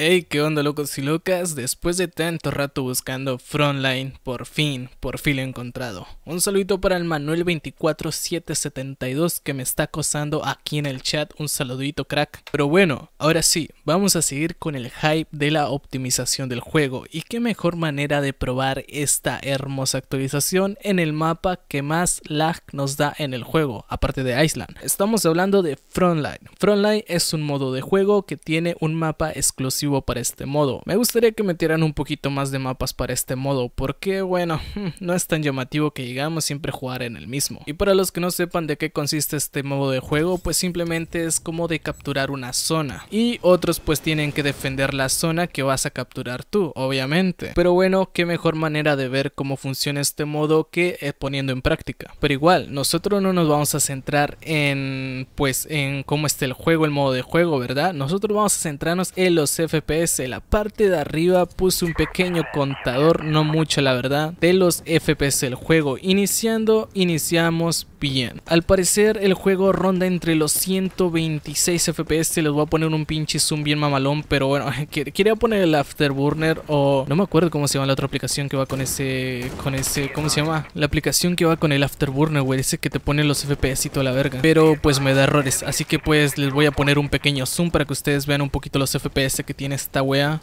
Hey, qué onda locos y locas, después de tanto rato buscando Frontline, por fin, por fin lo he encontrado. Un saludito para el Manuel24772 que me está acosando aquí en el chat, un saludito crack. Pero bueno, ahora sí, vamos a seguir con el hype de la optimización del juego y qué mejor manera de probar esta hermosa actualización en el mapa que más lag nos da en el juego, aparte de Island. Estamos hablando de Frontline. Frontline es un modo de juego que tiene un mapa exclusivo para este modo. Me gustaría que metieran un poquito más de mapas para este modo, porque bueno, no es tan llamativo que llegamos siempre jugar en el mismo. Y para los que no sepan de qué consiste este modo de juego, pues simplemente es como de capturar una zona. Y otros pues tienen que defender la zona que vas a capturar tú, obviamente. Pero bueno, qué mejor manera de ver cómo funciona este modo que eh, poniendo en práctica. Pero igual, nosotros no nos vamos a centrar en pues en cómo está el juego, el modo de juego, ¿verdad? Nosotros vamos a centrarnos en los FPS FPS. La parte de arriba puse un pequeño contador, no mucho la verdad, de los FPS del juego. Iniciando, iniciamos bien. Al parecer el juego ronda entre los 126 FPS. Les voy a poner un pinche zoom bien mamalón, pero bueno, quería poner el Afterburner o no me acuerdo cómo se llama la otra aplicación que va con ese, con ese, ¿cómo se llama? La aplicación que va con el Afterburner, güey, ese que te pone los FPS y toda la verga. Pero pues me da errores, así que pues les voy a poner un pequeño zoom para que ustedes vean un poquito los FPS que tiene esta wea.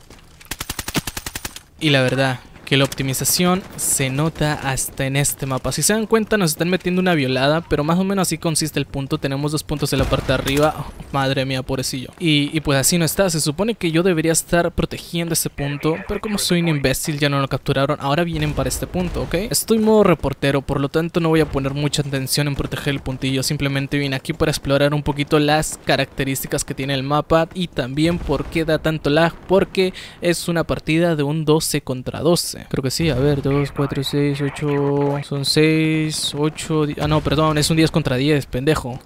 Y la verdad, que la optimización se nota hasta en este mapa. Si se dan cuenta nos están metiendo una violada, pero más o menos así consiste el punto. Tenemos dos puntos en la parte de arriba. Oh, madre mía, pobrecillo. Y, y pues así no está. Se supone que yo debería estar protegiendo ese punto, pero como soy un imbécil ya no lo capturaron. Ahora vienen para este punto, ¿ok? Estoy modo reportero, por lo tanto no voy a poner mucha atención en proteger el puntillo. Simplemente vine aquí para explorar un poquito las características que tiene el mapa y también por qué da tanto lag, porque es una partida de un 12 contra 12. Creo que sí, a ver, 2, 4, 6, 8, son 6, 8, ah no, perdón, es un 10 contra 10, pendejo.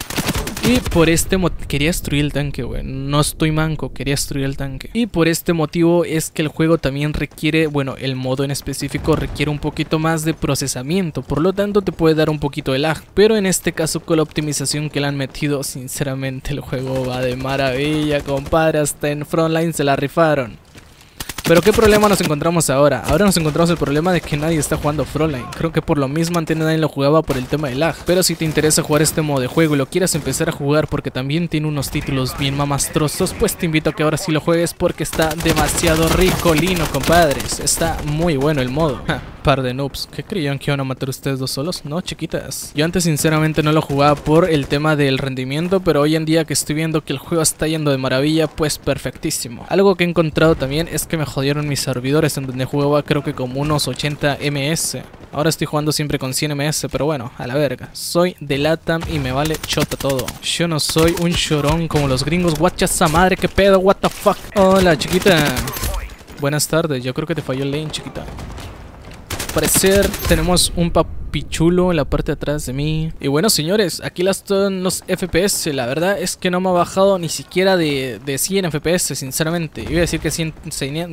Y por este motivo, quería destruir el tanque, güey, no estoy manco, quería destruir el tanque. Y por este motivo es que el juego también requiere, bueno, el modo en específico requiere un poquito más de procesamiento, por lo tanto te puede dar un poquito de lag. Pero en este caso con la optimización que le han metido, sinceramente el juego va de maravilla, compadre, hasta en Frontline se la rifaron. Pero ¿qué problema nos encontramos ahora? Ahora nos encontramos el problema de que nadie está jugando Frontline. Creo que por lo mismo antes nadie lo jugaba por el tema del lag. Pero si te interesa jugar este modo de juego y lo quieras empezar a jugar porque también tiene unos títulos bien mamastrosos, pues te invito a que ahora sí lo juegues porque está demasiado ricolino, compadres. Está muy bueno el modo par de noobs. ¿Qué creían que iban a matar ustedes dos solos? No, chiquitas. Yo antes sinceramente no lo jugaba por el tema del rendimiento, pero hoy en día que estoy viendo que el juego está yendo de maravilla, pues perfectísimo. Algo que he encontrado también es que me jodieron mis servidores en donde jugaba creo que como unos 80 ms. Ahora estoy jugando siempre con 100 ms, pero bueno, a la verga. Soy de LATAM y me vale chota todo. Yo no soy un chorón como los gringos. Guacha esa madre, qué pedo, what the fuck. Hola, chiquita. Buenas tardes, yo creo que te falló el lane, chiquita parecer tenemos un papichulo en la parte de atrás de mí. Y bueno, señores, aquí las están los FPS. La verdad es que no me ha bajado ni siquiera de, de 100 FPS, sinceramente. Iba a decir que 100,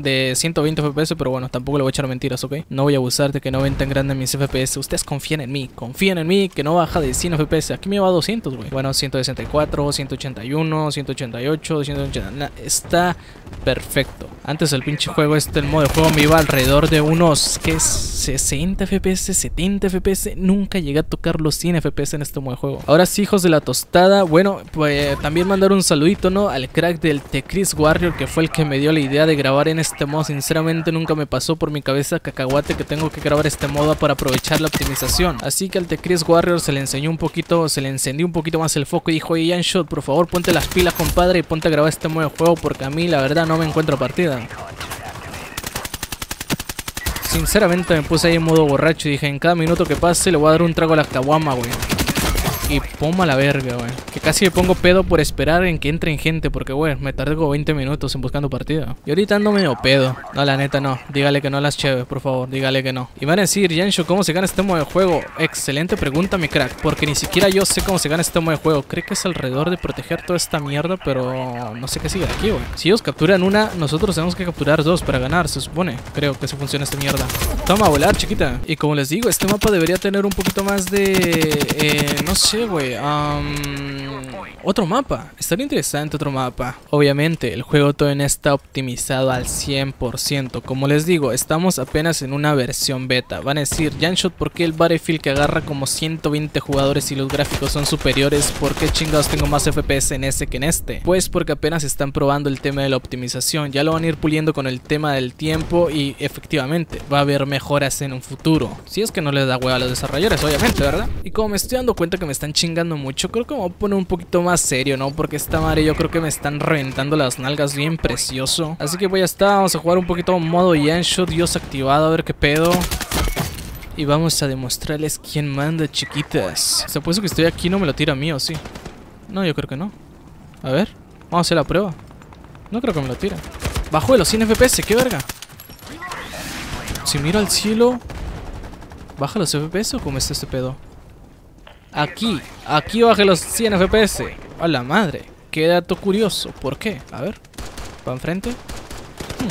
de 120 FPS, pero bueno, tampoco le voy a echar mentiras, ¿ok? No voy a abusar de que no ven tan grandes mis FPS. Ustedes confían en mí, confían en mí que no baja de 100 FPS. Aquí me va a 200, güey. Bueno, 164, 181, 188, 180. está perfecto. Antes el pinche juego este, el modo de juego me iba alrededor de unos, ¿qué es? 60 FPS, 70 FPS. Nunca llegué a tocar los 100 FPS en este de juego. Ahora sí, hijos de la tostada. Bueno, pues también mandar un saludito, ¿no? Al crack del Chris Warrior, que fue el que me dio la idea de grabar en este modo. Sinceramente nunca me pasó por mi cabeza cacahuate que tengo que grabar este modo para aprovechar la optimización. Así que al Chris Warrior se le enseñó un poquito, se le encendió un poquito más el foco y dijo, oye, Shot, por favor, ponte las pilas, compadre, y ponte a grabar este modo de juego porque a mí la verdad no me encuentro partida. Sinceramente me puse ahí en modo borracho y dije, en cada minuto que pase le voy a dar un trago a la caguama, güey. Y poma la verga, güey. Que casi me pongo pedo por esperar en que entren gente. Porque, güey, me tardé como 20 minutos en buscando partida. Y ahorita ando medio pedo. No, la neta no. Dígale que no las chéves, por favor. Dígale que no. Y van a decir, Yansho, ¿cómo se gana este modo de juego? Excelente pregunta, mi crack. Porque ni siquiera yo sé cómo se gana este modo de juego. Creo que es alrededor de proteger toda esta mierda. Pero no sé qué sigue aquí, güey. Si ellos capturan una, nosotros tenemos que capturar dos para ganar, se supone. Creo que se funciona esta mierda. Toma a volar, chiquita. Y como les digo, este mapa debería tener un poquito más de... Eh, no sé sé, güey. otro mapa. Estaría interesante otro mapa. Obviamente, el juego todavía no está optimizado al 100%. Como les digo, estamos apenas en una versión beta. Van a decir, Janshot, ¿por qué el Battlefield que agarra como 120 jugadores y los gráficos son superiores? ¿Por qué chingados tengo más FPS en este que en este? Pues porque apenas están probando el tema de la optimización. Ya lo van a ir puliendo con el tema del tiempo y efectivamente va a haber mejoras en un futuro. Si es que no les da huevo a los desarrolladores, obviamente, ¿verdad? Y como me estoy dando cuenta que me están chingando mucho, creo que me voy a poner un poquito más serio, ¿no? Porque esta madre yo creo que me están reventando las nalgas bien precioso. Así que voy a estar, vamos a jugar un poquito modo Yanshot, Dios activado, a ver qué pedo. Y vamos a demostrarles quién manda, chiquitas. Se puesto que estoy aquí no me lo tira a mí, ¿o sí? No, yo creo que no. A ver, vamos a hacer la prueba. No creo que me lo tire. Bajo de los 100 FPS, qué verga. Si miro al cielo, ¿baja los FPS o cómo está este pedo? Aquí, aquí baje los 100 FPS. A la madre. Qué dato curioso. ¿Por qué? A ver. ¿Va enfrente? Hmm.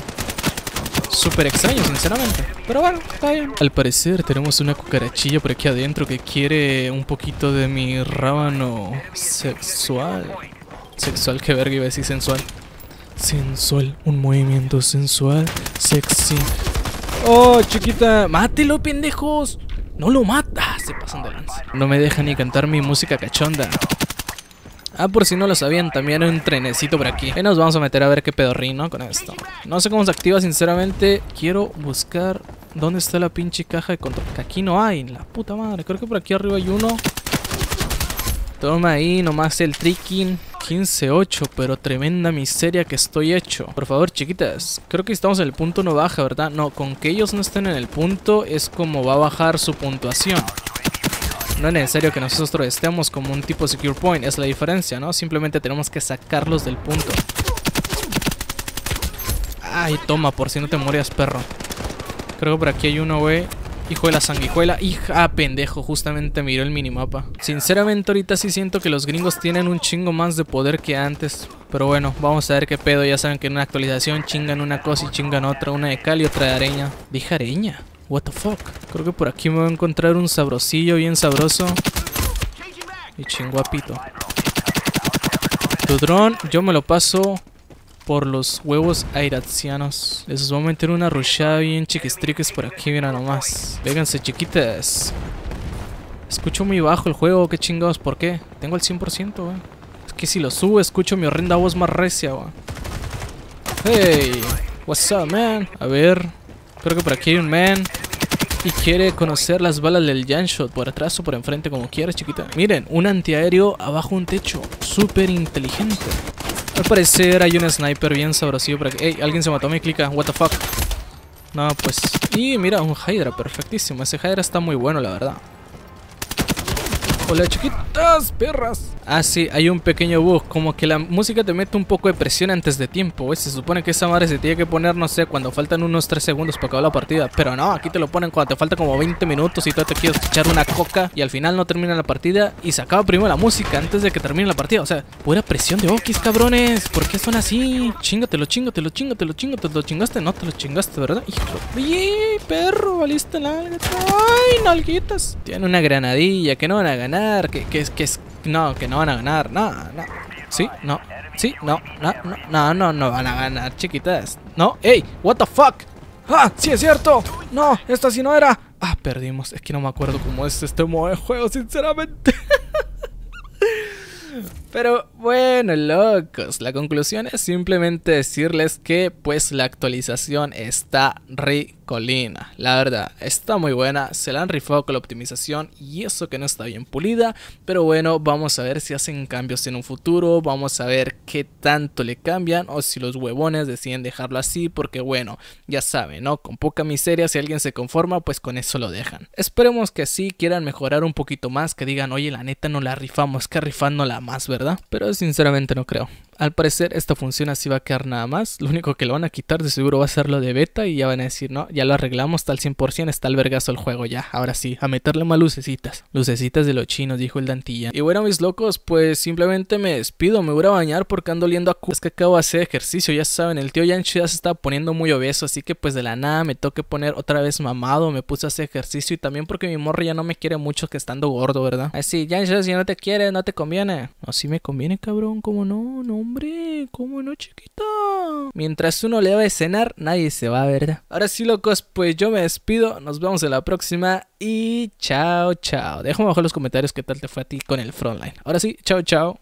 Súper extraño, sinceramente. Pero bueno, está bien. Al parecer tenemos una cucarachilla por aquí adentro que quiere un poquito de mi rábano sexual. Sexual, qué verga iba a decir sensual. Sensual, un movimiento sensual, sexy. Oh, chiquita, mátelo, pendejos. No lo mata, se pasan de lanza. No me deja ni cantar mi música cachonda. Ah, por si no lo sabían, también hay un trenecito por aquí. Ahí nos vamos a meter a ver qué pedorrino con esto. No sé cómo se activa, sinceramente. Quiero buscar dónde está la pinche caja de control. Que aquí no hay, la puta madre. Creo que por aquí arriba hay uno. Toma ahí nomás el tricking. 15-8, pero tremenda miseria que estoy hecho. Por favor, chiquitas, creo que estamos en el punto no baja, ¿verdad? No, con que ellos no estén en el punto es como va a bajar su puntuación. No es necesario que nosotros estemos como un tipo secure point, es la diferencia, ¿no? Simplemente tenemos que sacarlos del punto. Ay, toma, por si no te morías, perro. Creo que por aquí hay uno, güey. Hijo de la sanguijuela. Hija, pendejo, justamente miró el minimapa. Sinceramente ahorita sí siento que los gringos tienen un chingo más de poder que antes. Pero bueno, vamos a ver qué pedo. Ya saben que en una actualización chingan una cosa y chingan otra. Una de cal y otra de areña. Dije areña. What the fuck. Creo que por aquí me voy a encontrar un sabrosillo bien sabroso. Y chinguapito. Tu dron, yo me lo paso por los huevos airazianos. Les voy a meter una rushada bien chiquistriques por aquí, mira nomás. Véganse, chiquitas. Escucho muy bajo el juego, qué chingados, ¿por qué? Tengo el 100%, wey. Es que si lo subo, escucho mi horrenda voz más recia, wey. Hey, what's up, man? A ver, creo que por aquí hay un man. Y quiere conocer las balas del Janshot por atrás o por enfrente, como quieras, chiquita. Miren, un antiaéreo abajo un techo. Súper inteligente. Al parecer hay un sniper bien sabrosío por aquí. Ey, alguien se mató a mi clica. What the fuck. No, pues... Y mira, un Hydra, perfectísimo. Ese Hydra está muy bueno, la verdad. Hola chiquitas, perras. Ah, sí, hay un pequeño bug. Como que la música te mete un poco de presión antes de tiempo. Se supone que esa madre se tiene que poner, no sé, cuando faltan unos 3 segundos para acabar la partida. Pero no, aquí te lo ponen cuando te falta como 20 minutos y tú te quieres echar una coca. Y al final no termina la partida y se acaba primero la música antes de que termine la partida. O sea, pura presión de okis, cabrones. ¿Por qué son así? Chingatelo, chingatelo, chingatelo, chingatelo. ¿Lo chingaste? No te lo chingaste, ¿verdad? Hijo. ¡Oye, perro! Valiste nalgas. ¡Ay, nalguitas! Tiene una granadilla que no van a ganar que, que, que, no, que no van a ganar, no, no, sí, no, sí, no, no, no, no, van a ganar, chiquitas, no, ey, what the fuck, ah, sí es cierto, no, esta sí no era, ah, perdimos, es que no me acuerdo cómo es este modo de juego, sinceramente. Pero bueno, locos, la conclusión es simplemente decirles que pues la actualización está ricolina. La verdad, está muy buena, se la han rifado con la optimización y eso que no está bien pulida. Pero bueno, vamos a ver si hacen cambios en un futuro, vamos a ver qué tanto le cambian o si los huevones deciden dejarlo así porque bueno, ya saben, ¿no? Con poca miseria, si alguien se conforma, pues con eso lo dejan. Esperemos que sí quieran mejorar un poquito más, que digan, oye, la neta no la rifamos, que rifándola más, ¿verdad? Pero sinceramente no creo. Al parecer esta función así va a quedar nada más. Lo único que lo van a quitar de seguro va a ser lo de beta y ya van a decir, no, ya lo arreglamos, está al 100%, está al vergazo el juego ya. Ahora sí, a meterle más lucecitas. Lucecitas de los chinos, dijo el Dantilla. Y bueno, mis locos, pues simplemente me despido, me voy a bañar porque ando oliendo a cu... Es que acabo de hacer ejercicio, ya saben, el tío Yancho ya se está poniendo muy obeso, así que pues de la nada me toque poner otra vez mamado, me puse a hacer ejercicio y también porque mi morro ya no me quiere mucho que estando gordo, ¿verdad? Así, Yancho, si no te quiere, no te conviene. Así me conviene, cabrón, ¿cómo no? No, hombre, ¿cómo no, chiquita? Mientras uno le va a cenar, nadie se va, ¿verdad? Ahora sí, locos, pues yo me despido, nos vemos en la próxima y chao, chao. Déjame abajo en los comentarios qué tal te fue a ti con el frontline. Ahora sí, chao, chao.